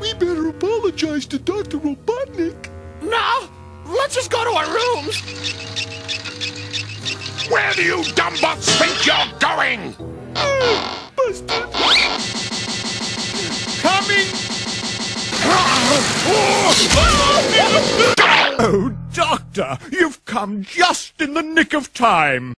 We better apologize to Dr. Robotnik. No, let's just go to our rooms. Where do you dumbbots think you're going? Oh, busted. Coming! Oh, Doctor, you've come just in the nick of time.